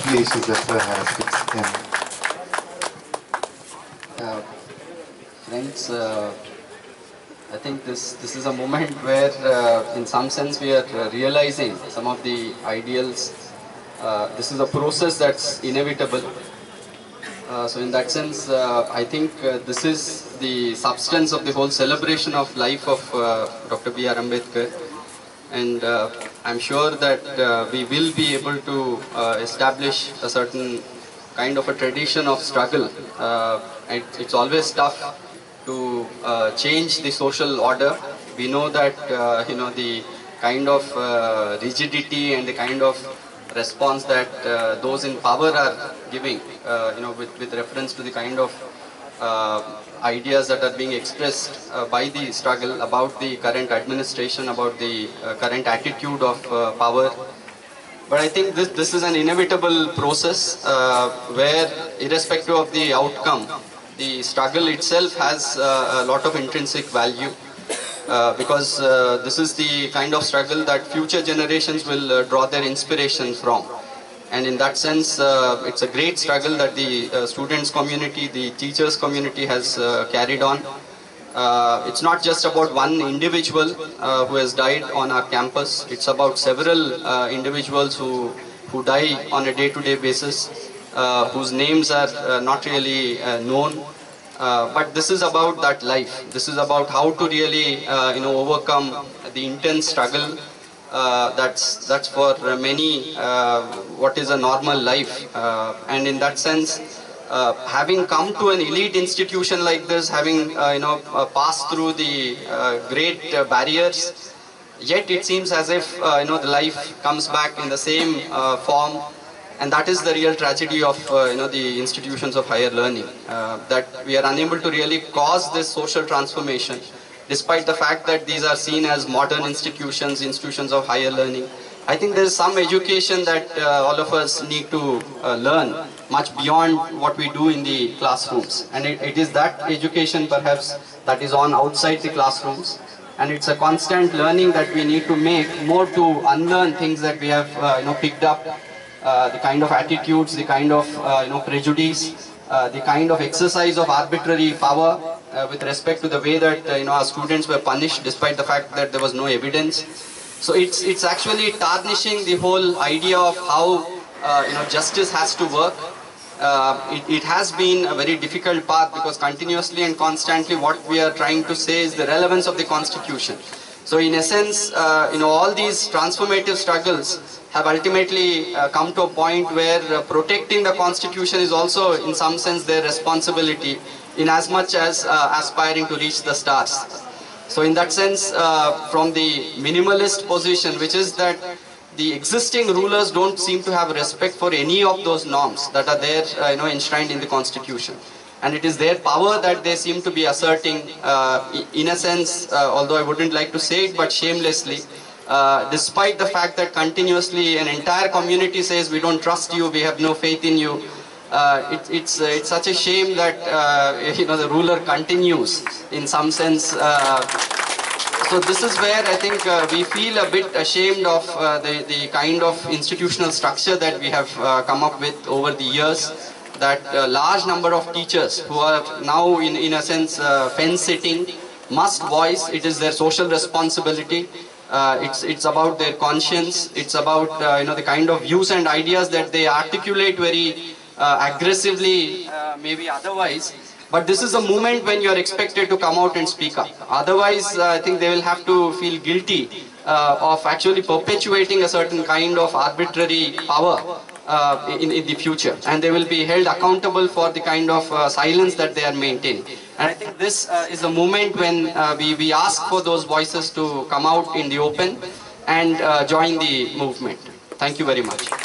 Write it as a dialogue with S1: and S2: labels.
S1: fixed in.
S2: Uh, friends, uh, I think this, this is a moment where, uh, in some sense, we are realizing some of the ideals. Uh, this is a process that's inevitable. Uh, so, in that sense, uh, I think this is the substance of the whole celebration of life of Dr. B. R. Ambedkar. And I'm sure that uh, we will be able to uh, establish a certain kind of a tradition of struggle. Uh, and it's always tough to uh, change the social order. We know that uh, you know the kind of uh, rigidity and the kind of response that those in power are giving, you know, with, with reference to the kind of ideas that are being expressed uh, by the struggle about the current administration, about the uh, current attitude of uh, power. But I think this, this is an inevitable process uh, where, irrespective of the outcome, the struggle itself has uh, a lot of intrinsic value. Uh, because uh, this is the kind of struggle that future generations will uh, draw their inspiration from. And in that sense, uh, it's a great struggle that the uh, students community, the teachers community has uh, carried on. Uh, it's not just about one individual uh, who has died on our campus. It's about several uh, individuals who, who die on a day-to-day basis, uh, whose names are not really known. But this is about that life. This is about how to really, you know, overcome the intense struggle uh, that's that's for many uh, what is a normal life. Uh, and in that sense, uh, having come to an elite institution like this, having you know passed through the great barriers, yet it seems as if you know the life comes back in the same form and that is the real tragedy of uh, you know the institutions of higher learning uh, that we are unable to really cause this social transformation despite the fact that these are seen as modern institutions institutions of higher learning i think there is some education that uh, all of us need to uh, learn much beyond what we do in the classrooms. And it, it is that education perhaps that is on outside the classrooms. And it's a constant learning that we need to make more to unlearn things that we have uh, you know picked up uh, the kind of attitudes, the kind of uh, you know prejudice, uh, the kind of exercise of arbitrary power uh, with respect to the way that uh, you know our students were punished despite the fact that there was no evidence. So it's it's actually tarnishing the whole idea of how uh, you know justice has to work. Uh, it, it has been a very difficult path because continuously and constantly what we are trying to say is the relevance of the constitution. So in essence, uh, you know, all these transformative struggles have ultimately uh, come to a point where uh, protecting the constitution is also in some sense their responsibility in as much as uh, aspiring to reach the stars. So in that sense, uh, from the minimalist position, which is that the existing rulers don't seem to have respect for any of those norms that are there, uh, you know, enshrined in the constitution and it is their power that they seem to be asserting uh, in a sense, uh, although I wouldn't like to say it, but shamelessly, uh, despite the fact that continuously an entire community says we don't trust you, we have no faith in you. Uh, it, it's uh, it's such a shame that uh, you know the ruler continues in some sense. Uh, so this is where I think uh, we feel a bit ashamed of the, the kind of institutional structure that we have come up with over the years. That a large number of teachers who are now in, in a sense fence sitting must voice, it is their social responsibility. Uh, it's, it's about their conscience, it's about uh, you know, the kind of views and ideas that they articulate very aggressively, uh, maybe otherwise. But this is a moment when you are expected to come out and speak up. Otherwise, uh, I think they will have to feel guilty uh, of actually perpetuating a certain kind of arbitrary power uh, in, in the future. And they will be held accountable for the kind of uh, silence that they are maintaining. And I think this uh, is a moment when uh, we, we ask for those voices to come out in the open and uh, join the movement. Thank you very much.